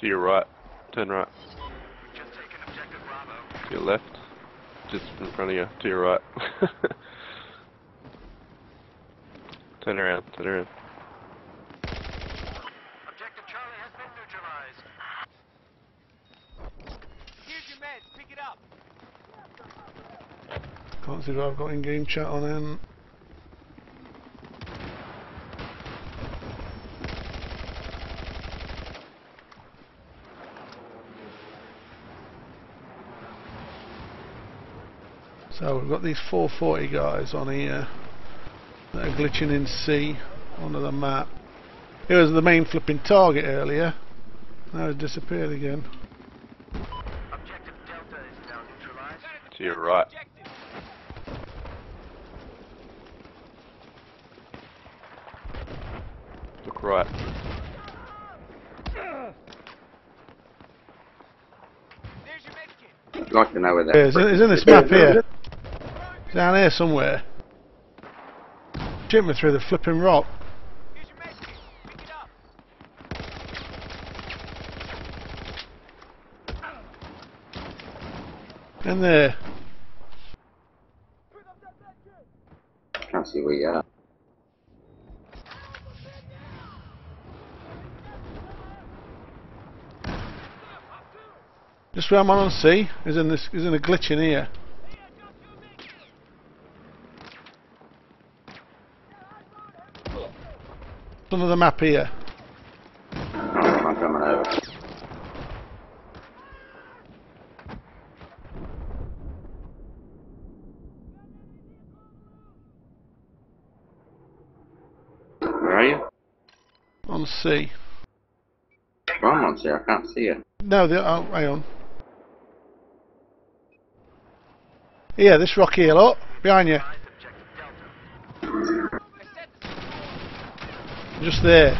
To your right. Turn right. To your left. Just in front of you. To your right. turn around. Turn around. Objective Charlie has been neutralized. Here's your meds. Pick it up. Can't see what I've got in game chat on in. So we've got these 440 guys on here that are glitching in C onto the map. It was the main flipping target earlier. Now it's disappeared again. Objective Delta is now neutralized. To your right. Look right. There's your med kit. I'd like to know where that. Yeah, it's, in- it's in this map here. It's down here somewhere. Me through the flipping rock. Here's your med kit. Pick it up. In there. Can't see where you are. Just where I'm on C is in this is in a glitch in here. It's under the map here. I'm coming over. Where are you? On C. Well, I'm on here. I can't see you. No, the oh, hang on. Yeah, this rock here, look, behind you. Just there.